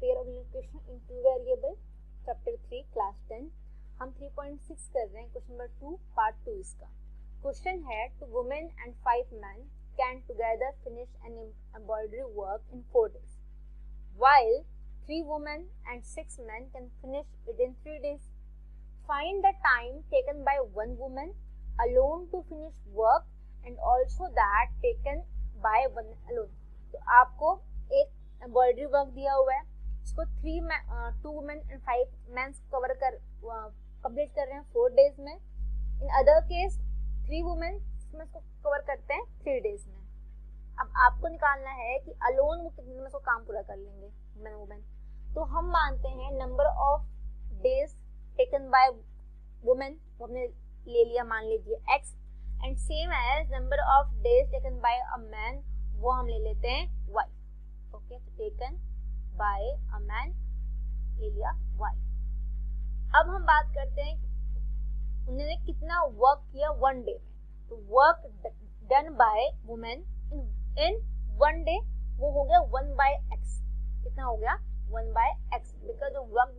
Pair of equation in two variable chapter three class ten हम three point six कर रहे हैं question number two part two इसका। Question है two women and five man can together finish an embroidery work in four days while three women and six man can finish within three days find the time taken by one women alone to finish work and also that taken by one alone तो आपको एक embroidery work दिया हुआ है। इसको three two women and five मैं cover कर complete कर रहे हैं फोर डेज़ में। In other case three women इसमें इसको कवर करते हैं थ्री डेज़ में। अब आपको निकालना है कि अलोन वो कितने में इसको काम पूरा कर लेंगे वुमेन वुमेन तो हम मानते हैं number of days taken by women वो हमने ले लिया, मान लीजिए x and same as number of days taken by a man वो हम ले लेते हैं y okay taken by a man ले लिया वाई अब हम बात करते हैं उन्होंने कितना वर्क किया वन डे में। तो work done by women in in one day वो हो गया वन बाय एक्स कितना हो गया? वन बाय एक्स बिकॉज़ जो वर्क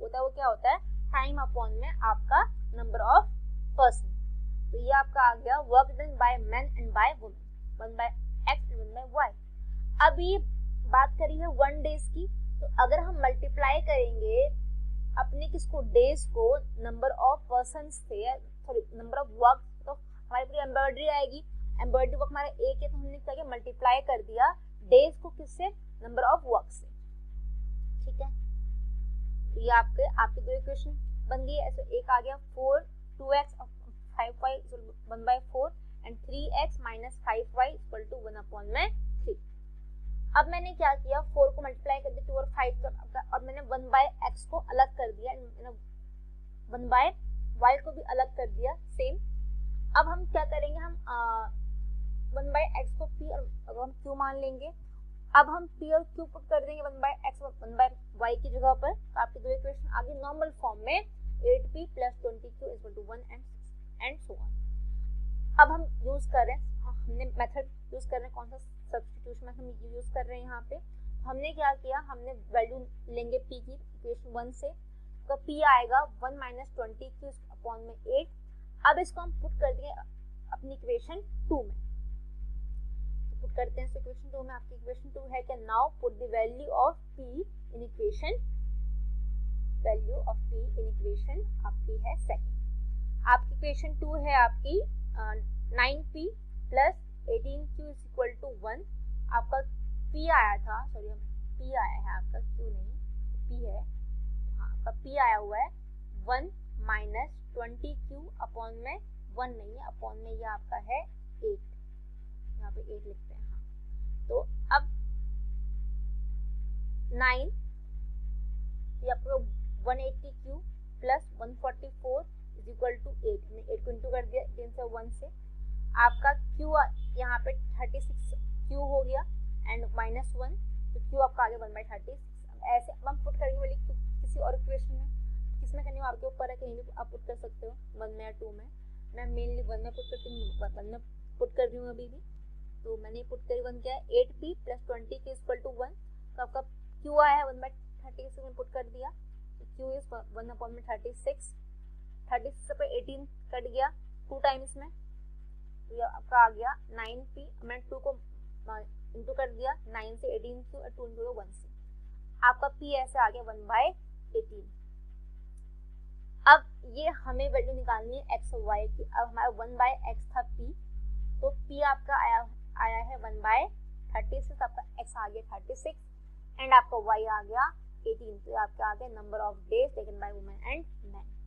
होता है वो क्या होता है? टाइम अपॉन में आपका नंबर ऑफ़ पर्सन तो ये आपका आ गया work done by man and by women one by x and one by y अभी बात करी है वन डेज़ की तो अगर हम मल्टीप्लाई करेंगे अपने किसको डेज़ को नंबर ऑफ़ पर्सन से सॉरी नंबर ऑफ़ वर्क तो हमारी पूरी एम्ब्रॉयडरी आएगी। एम्ब्रॉयडरी वर्क हमारा एक है तो हमने क्या किया? मल्टीप्लाई कर दिया डेज़ को किससे? नंबर ऑफ़ वर्क से। ठीक है? तो ये आपके आपके दो इक्वेशन बन गई ऐसे एक आ गया four two x five y one by four and three x minus five y equal to one upon में अब मैंने क्या किया? फोर को मल्टीप्लाई कर दिया टू और फाइव का, और मैंने वन बाय एक्स को अलग कर दिया। वन बाय वाई को भी अलग कर दिया सेम अब हम क्या करेंगे? हम वन बाय एक्स को पी और, अब हम क्यू मान लेंगे। अब हम पी और क्यू पुट कर देंगे one by x one by y की जगह पर। तो आपके दो इक्वेशन आगे नॉर्मल फॉर्म में eight p plus twenty q is to one and and so on अब हम यूज़ कर रहे हैं, हमने मेथड यूज़ कर रहे हैं कौन सा सब्सटीट्यूशन हम यूज़ कर रहे हैं यहाँ पे। हमने क्या किया? हमने वैल्यू लेंगे पी की इक्वेशन वन से। तो पी आएगा one minus twenty q upon में एट अब इसको हम पुट कर दिए अपनी इक्वेशन टू में। तो पुट करते हैं इक्वेशन टू में। आपकी इक्वेशन टू है कि now put the value of p in equation value of p in equation आपकी है सेकंड आपकी इक्वेशन टू है आपकी nine p plus eighteen q is equal one आपका पी आया था सॉरी पी आया है आपका, क्यू नहीं? पी है। हाँ आपका पी आया हुआ है one minus twenty q upon में वन नहीं है अपॉन में ये आपका है एट यहाँ पे एट लिखते हैं हाँ। तो अब नाइन ये आपको one eighty q plus one forty four is equal to eight हमने एट को इंटू कर दिया वन से। आपका क्यू यहाँ पे थर्टी सिक्स क्यू हो गया एंड माइनस वन तो क्यू आपका आगे वन बाई थर्टी ऐसे, अब हम पुट करेंगे बोली किसी और इक्वेशन में, किसमें करनी हो आपके ऊपर है, कहीं भी आप पुट कर सकते हो वन में या टू में. मैं मेनली वन में पुट करती हूँ वन में पुट कर रही हूँ अभी भी. तो मैंने पुट करी वन क्या? है एट पी प्लस ट्वेंटी के इक्वल टू वन तो आपका क्यू आया है वन बाई थर्टी सिक्स में पुट कर दिया. क्यू इज़ वन अपॉन में थर्टी सिक्स थर्टी सिक्स पे एटीन कट गया टू टाइम्स में. ये आपका आ गया नाइन पी मैंने टू को इंटू कर दिया नाइन से एटीन क्यू और टू इंटू वन से आपका पी ऐसे आ गया वन बाय एटीन अब ये हमें वैल्यू निकालनी है एक्स और वाई की। अब हमारा वन बाय एक्स था पी तो पी आपका आया आया है वन बाय थर्टी सिक्स आपका एक्स आ गया थर्टी सिक्स एंड आपका वाई आ गया एटीन तो आपका आ गया number of days taken by women and man